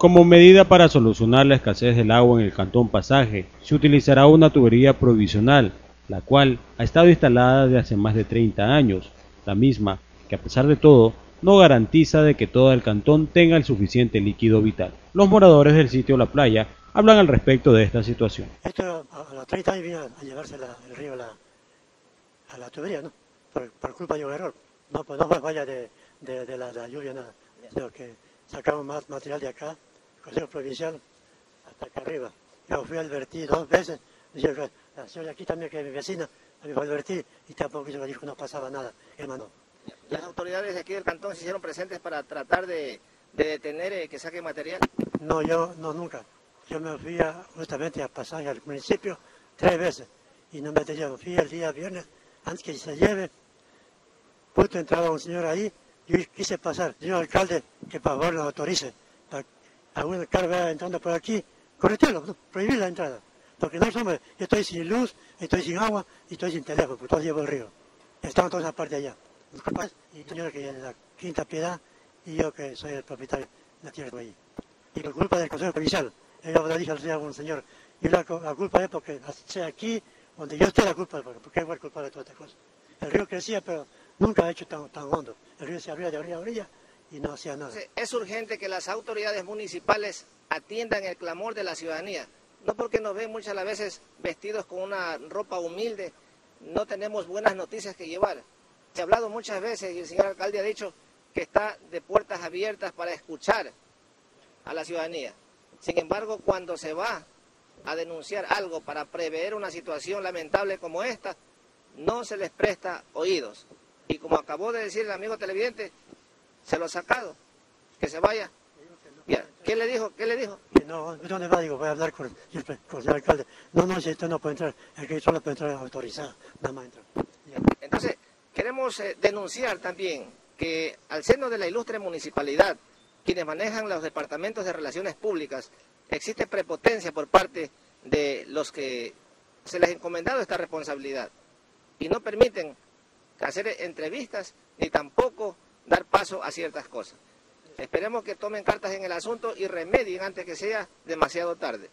Como medida para solucionar la escasez del agua en el cantón Pasaje, se utilizará una tubería provisional, la cual ha estado instalada desde hace más de 30 años, la misma que a pesar de todo no garantiza de que todo el cantón tenga el suficiente líquido vital. Los moradores del sitio La Playa hablan al respecto de esta situación. Esto a, los 30 años vino a llevarse el río a la, tubería, ¿no? Por, culpa de un error. No, pues no vaya de, la, lluvia nada. Sino que sacamos más material de acá, Consejo Provincial, hasta acá arriba. Yo fui a advertir dos veces, dije, la señora aquí también, que es mi vecina, me fue a advertir y tampoco yo dijo que no pasaba nada, hermano. ¿Las autoridades de aquí del cantón se hicieron presentes para tratar de, detener eh, que saque material? No, yo no, nunca. Yo me fui justamente a pasaje al municipio tres veces y no me tenían. Fui el día viernes, antes que se lleve, justo entraba un señor ahí, yo quise pasar, señor alcalde, que por favor lo autorice. A un carro entrando por aquí, corretelo, prohibir la entrada. Porque no somos, yo estoy sin luz, estoy sin agua y estoy sin teléfono, porque todo llevo el río. Estamos todas parte allá y señor que es la Quinta Piedad y yo que soy el propietario de la tierra de allí. Y por culpa del Consejo Provincial, yo le dije al un señor, y la, culpa es porque sea aquí donde yo estoy la culpa, porque es el culpable de todas estas cosas. El río crecía, pero nunca ha hecho tan, tan hondo. El río se abría de orilla a orilla Es urgente que las autoridades municipales atiendan el clamor de la ciudadanía. No porque nos ven muchas veces vestidos con una ropa humilde, no tenemos buenas noticias que llevar. Se ha hablado muchas veces y el señor alcalde ha dicho que está de puertas abiertas para escuchar a la ciudadanía. Sin embargo, cuando se va a denunciar algo para prever una situación lamentable como esta, no se les presta oídos. Y como acabó de decir el amigo televidente, se lo ha sacado, que se vaya. ¿Qué le dijo? ¿Qué le dijo? No, ¿dónde va? Digo, voy a hablar con, el señor alcalde. No, no, si usted no puede entrar, el que solo puede entrar autorizado, nada más. Entonces, Queremos eh, denunciar también que al seno de la ilustre municipalidad, quienes manejan los departamentos de relaciones públicas, existe prepotencia por parte de los que se les ha encomendado esta responsabilidad y no permiten hacer entrevistas ni tampoco dar paso a ciertas cosas. Esperemos que tomen cartas en el asunto y remedien antes que sea demasiado tarde.